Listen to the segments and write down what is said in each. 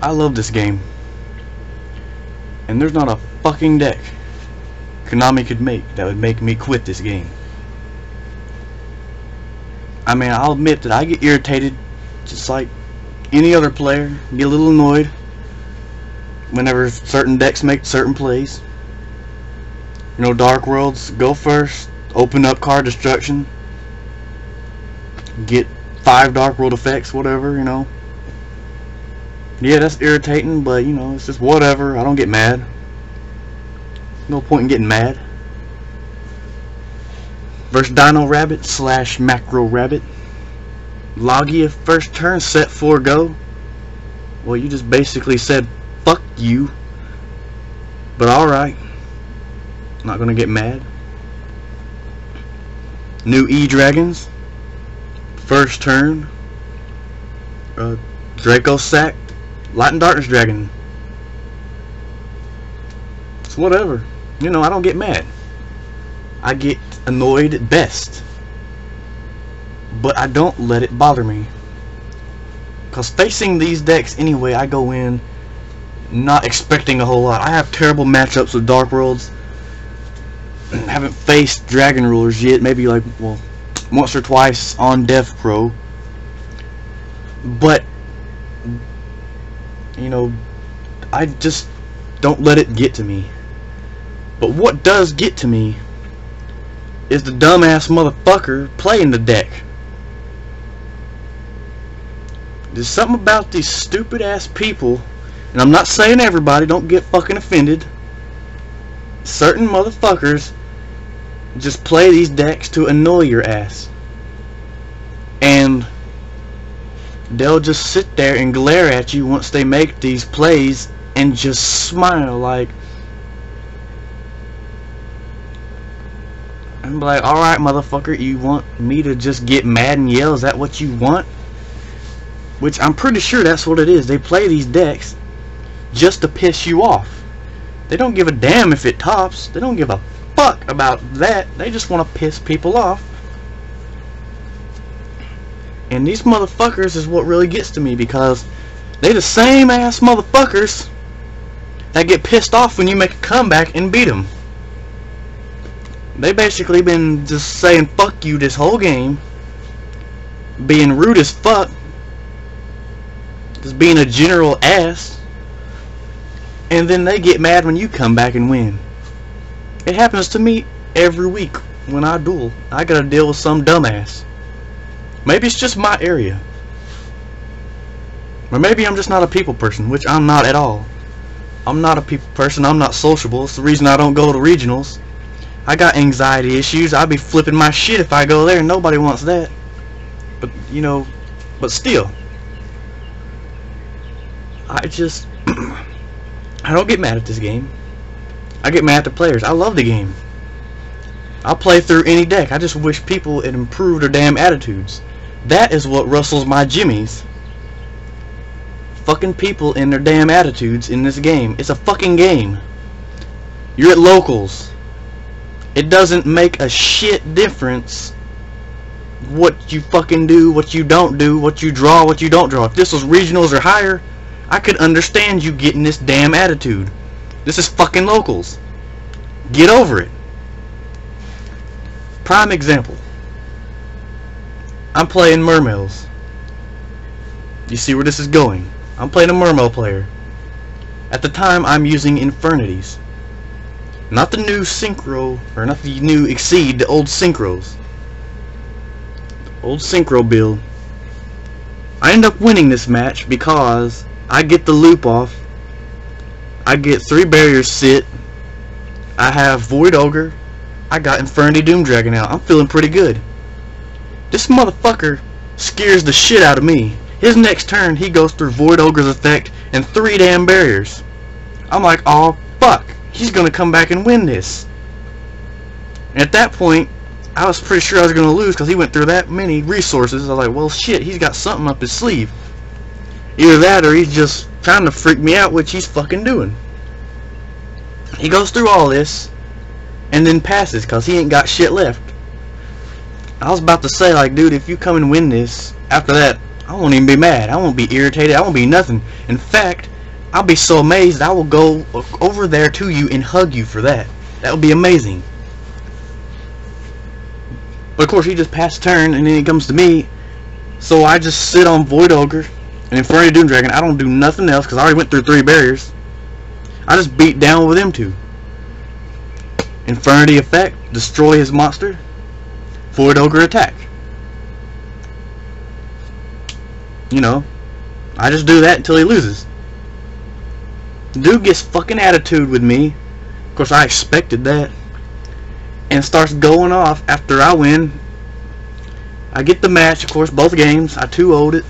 I love this game. And there's not a fucking deck Konami could make that would make me quit this game. I mean, I'll admit that I get irritated just like any other player. Get a little annoyed whenever certain decks make certain plays. You know, Dark Worlds, go first, open up card destruction, get five Dark World effects, whatever, you know. Yeah, that's irritating, but you know, it's just whatever. I don't get mad. No point in getting mad. Versus Dino Rabbit slash Macro Rabbit. Laggia first turn, set 4 go. Well, you just basically said, fuck you. But alright. Not gonna get mad. New E-Dragons. First turn. Uh, Dracossack. Light and Darkness Dragon. It's whatever. You know, I don't get mad. I get annoyed at best. But I don't let it bother me. Because facing these decks anyway, I go in not expecting a whole lot. I have terrible matchups with Dark Worlds. haven't faced Dragon Rulers yet. Maybe like, well, once or twice on Dev Pro. But you know, I just don't let it get to me. But what does get to me is the dumbass motherfucker playing the deck. There's something about these stupid ass people, and I'm not saying everybody, don't get fucking offended. Certain motherfuckers just play these decks to annoy your ass. And they'll just sit there and glare at you once they make these plays and just smile like I'm like, alright motherfucker, you want me to just get mad and yell? Is that what you want? Which I'm pretty sure that's what it is. They play these decks just to piss you off. They don't give a damn if it tops. They don't give a fuck about that. They just want to piss people off. And these motherfuckers is what really gets to me because they the same ass motherfuckers that get pissed off when you make a comeback and beat them. They basically been just saying fuck you this whole game, being rude as fuck, just being a general ass, and then they get mad when you come back and win. It happens to me every week when I duel. I gotta deal with some dumbass. Maybe it's just my area. Or maybe I'm just not a people person, which I'm not at all. I'm not a people person. I'm not sociable. It's the reason I don't go to regionals. I got anxiety issues. I'd be flipping my shit if I go there. Nobody wants that. But, you know, but still. I just... I don't get mad at this game. I get mad at the players. I love the game. I'll play through any deck. I just wish people had improved their damn attitudes. That is what rustles my jimmies. Fucking people and their damn attitudes in this game. It's a fucking game. You're at locals. It doesn't make a shit difference what you fucking do, what you don't do, what you draw, what you don't draw. If this was regionals or higher, I could understand you getting this damn attitude. This is fucking locals. Get over it. Prime example. I'm playing Mermails. You see where this is going. I'm playing a Mermail player. At the time, I'm using Infernities. Not the new Synchro, or not the new Exceed, the old Synchros. Old Synchro build. I end up winning this match because I get the loop off. I get three barriers sit. I have Void Ogre. I got Infernity Doom Dragon out. I'm feeling pretty good. This motherfucker scares the shit out of me. His next turn, he goes through Void Ogre's effect and three damn barriers. I'm like, oh fuck, he's gonna come back and win this. And at that point, I was pretty sure I was going to lose because he went through that many resources. I was like, well, shit, he's got something up his sleeve. Either that or he's just trying to freak me out, which he's fucking doing. He goes through all this and then passes because he ain't got shit left. I was about to say, like, dude, if you come and win this, after that, I won't even be mad. I won't be irritated. I won't be nothing. In fact, I'll be so amazed I will go over there to you and hug you for that. That would be amazing. But of course, he just passed turn, and then he comes to me. So I just sit on Void Ogre and Infernity Doom Dragon. I don't do nothing else because I already went through three barriers. I just beat down with them two. Infernity effect, destroy his monster. Void Ogre attack. You know, I just do that until he loses. Dude gets fucking attitude with me. Of course, I expected that and starts going off after I win. I get the match, of course, both games. I 2 0'd it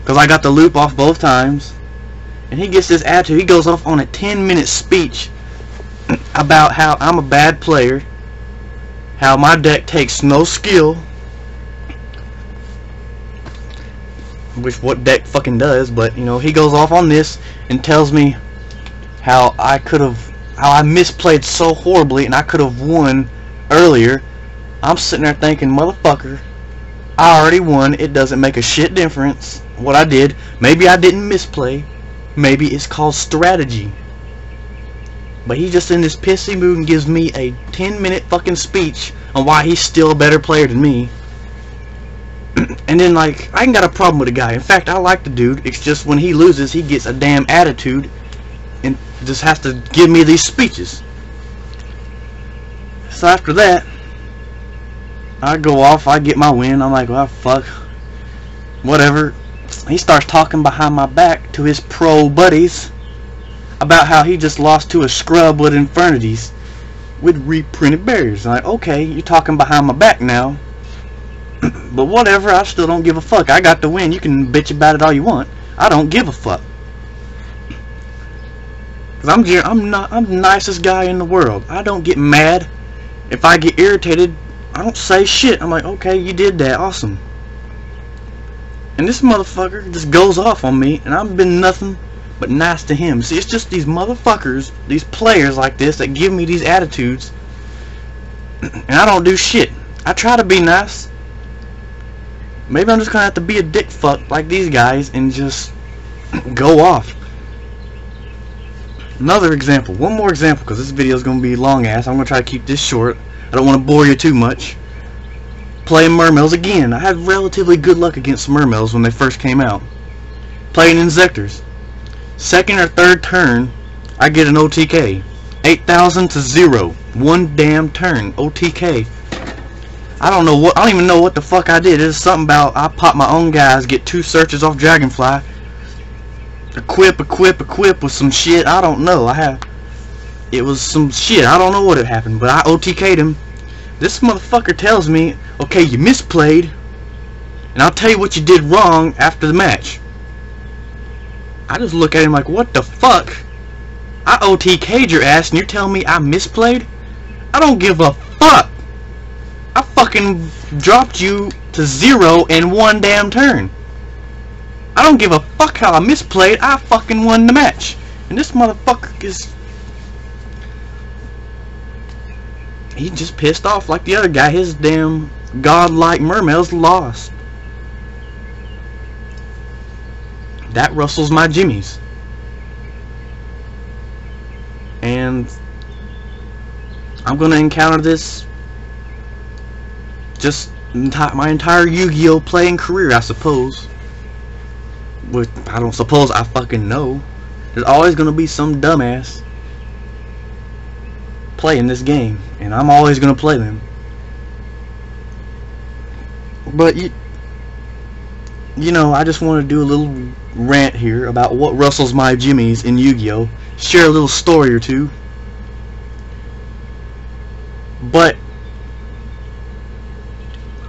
because I got the loop off both times. And he gets this attitude. He goes off on a 10 minute speech about how I'm a bad player, how my deck takes no skill, which what deck fucking does, but you know, he goes off on this and tells me how I could have, how I misplayed so horribly and I could have won earlier, I'm sitting there thinking, motherfucker, I already won. It doesn't make a shit difference what I did. Maybe I didn't misplay. Maybe it's called strategy. But he's just in this pissy mood and gives me a 10 minute fucking speech on why he's still a better player than me. and then, like, I ain't got a problem with the guy. In fact, I like the dude. It's just when he loses, he gets a damn attitude just has to give me these speeches. So after that, I go off, I get my win. I'm like, well, fuck. Whatever. He starts talking behind my back to his pro buddies about how he just lost to a scrub with Infernities with reprinted barriers. I'm like, okay, you're talking behind my back now. but whatever, I still don't give a fuck. I got the win. You can bitch about it all you want. I don't give a fuck. Cause I'm I'm not I'm the nicest guy in the world. I don't get mad if I get irritated, I don't say shit. I'm like, okay, you did that. Awesome. And this motherfucker just goes off on me, and I've been nothing but nice to him. See, it's just these motherfuckers, these players like this that give me these attitudes, and I don't do shit. I try to be nice. Maybe I'm just gonna have to be a dick fuck like these guys and just go off. Another example, one more example, because this video is going to be long ass. I'm going to try to keep this short. I don't want to bore you too much. Playing Mermails again. I had relatively good luck against Mermails when they first came out. Playing Inzektors. Second or third turn, I get an OTK. 8,000 to 0. One damn turn. OTK. I don't know what, I don't even know what the fuck I did. It's something about I pop my own guys, get two searches off Dragonfly, equip, equip, equip with some shit. I don't know. I have. It was some shit. I don't know what had happened, but I OTK'd him. This motherfucker tells me, okay, you misplayed, and I'll tell you what you did wrong after the match. I just look at him like, what the fuck? I OTK'd your ass, and you're telling me I misplayed? I don't give a fuck. I fucking dropped you to zero in one damn turn. I don't give a fuck how I misplayed. I fucking won the match. And this motherfucker is... He just pissed off like the other guy. His damn godlike mermails lost. That rustles my jimmies. And I'm going to encounter this just my entire Yu-Gi-Oh! playing career, I suppose which I don't suppose I fucking know. There's always gonna be some dumbass playing this game, and I'm always gonna play them. But you, you know, I just want to do a little rant here about what rustles my jimmies in Yu-Gi-Oh. Share a little story or two. But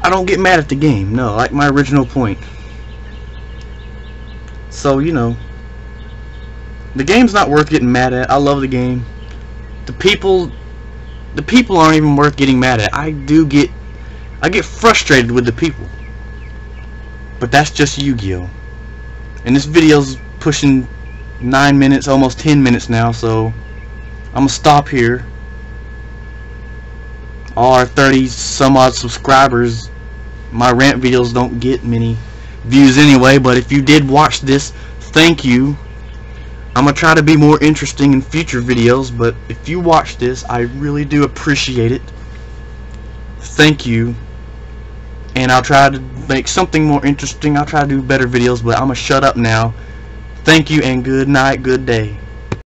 I don't get mad at the game. No, like my original point. So, you know, the game's not worth getting mad at. I love the game. The people the people aren't even worth getting mad at. I do get I get frustrated with the people. But that's just Yu-Gi-Oh! And this video's pushing 9 minutes, almost 10 minutes now, so I'm gonna stop here. All our 30 some odd subscribers, my rant videos don't get many views anyway, but if you did watch this, thank you. I'm gonna try to be more interesting in future videos, but if you watch this, I really do appreciate it. Thank you. And I'll try to make something more interesting. I'll try to do better videos, but I'm gonna shut up now. Thank you and good night, good day.